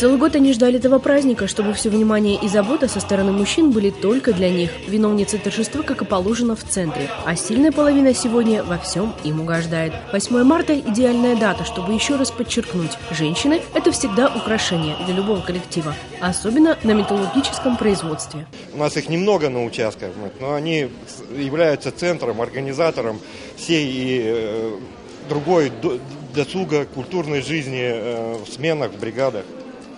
Целый год они ждали этого праздника, чтобы все внимание и забота со стороны мужчин были только для них. Виновницы торжества, как и положено, в центре. А сильная половина сегодня во всем им угождает. 8 марта – идеальная дата, чтобы еще раз подчеркнуть. Женщины – это всегда украшение для любого коллектива. Особенно на металлургическом производстве. У нас их немного на участках, но они являются центром, организатором всей и э, другой досуга, культурной жизни э, в сменах, в бригадах.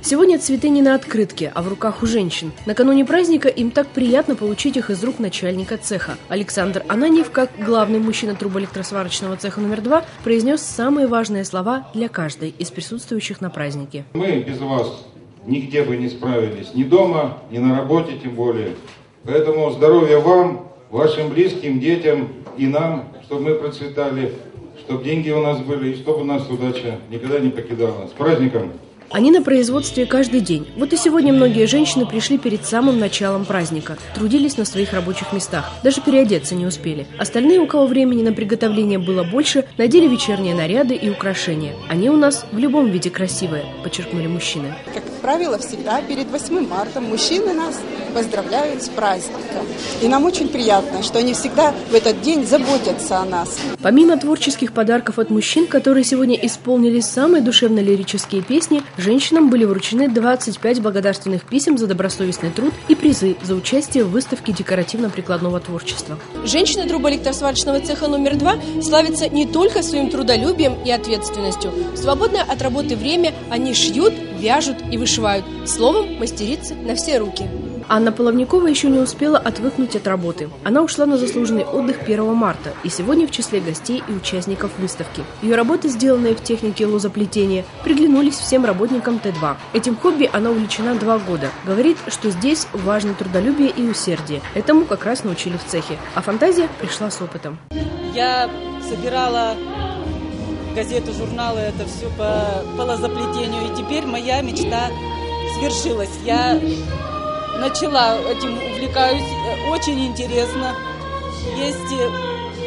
Сегодня цветы не на открытке, а в руках у женщин. Накануне праздника им так приятно получить их из рук начальника цеха. Александр Ананьев, как главный мужчина трубоэлектросварочного цеха номер два, произнес самые важные слова для каждой из присутствующих на празднике. Мы без вас нигде бы не справились, ни дома, ни на работе тем более. Поэтому здоровья вам, вашим близким, детям и нам, чтобы мы процветали, чтобы деньги у нас были и чтобы нас удача никогда не покидала. С праздником! Они на производстве каждый день. Вот и сегодня многие женщины пришли перед самым началом праздника. Трудились на своих рабочих местах. Даже переодеться не успели. Остальные, у кого времени на приготовление было больше, надели вечерние наряды и украшения. Они у нас в любом виде красивые, подчеркнули мужчины. Как правило, всегда перед 8 марта мужчины нас поздравляют с праздником. И нам очень приятно, что они всегда в этот день заботятся о нас. Помимо творческих подарков от мужчин, которые сегодня исполнили самые душевно-лирические песни, Женщинам были вручены 25 благодарственных писем за добросовестный труд и призы за участие в выставке декоративно-прикладного творчества. Женщины трубоэлектросварочного цеха номер два славятся не только своим трудолюбием и ответственностью. В свободное от работы время они шьют, вяжут и вышивают. Словом, мастерицы на все руки. Анна Половникова еще не успела отвыкнуть от работы. Она ушла на заслуженный отдых 1 марта и сегодня в числе гостей и участников выставки. Ее работы, сделанные в технике лозоплетения, приглянулись всем работникам Т2. Этим хобби она увлечена два года. Говорит, что здесь важно трудолюбие и усердие. Этому как раз научили в цехе. А фантазия пришла с опытом. Я собирала газеты, журналы, это все по, по лозоплетению. И теперь моя мечта свершилась. Я начала этим увлекаюсь, очень интересно. Есть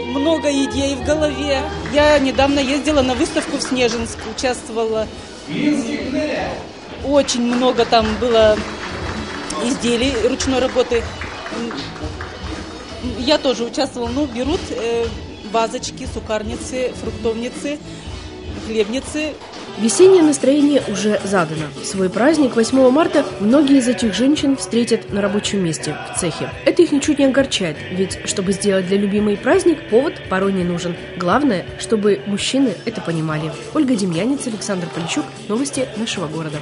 много идей в голове. Я недавно ездила на выставку в Снежинск, участвовала. Очень много там было изделий ручной работы. Я тоже участвовала, ну, берут э, вазочки, сукарницы, фруктовницы, хлебницы. Весеннее настроение уже задано. Свой праздник 8 марта многие из этих женщин встретят на рабочем месте, в цехе. Это их ничуть не огорчает, ведь чтобы сделать для любимой праздник, повод порой не нужен. Главное, чтобы мужчины это понимали. Ольга Демьянец, Александр Полищук. Новости нашего города.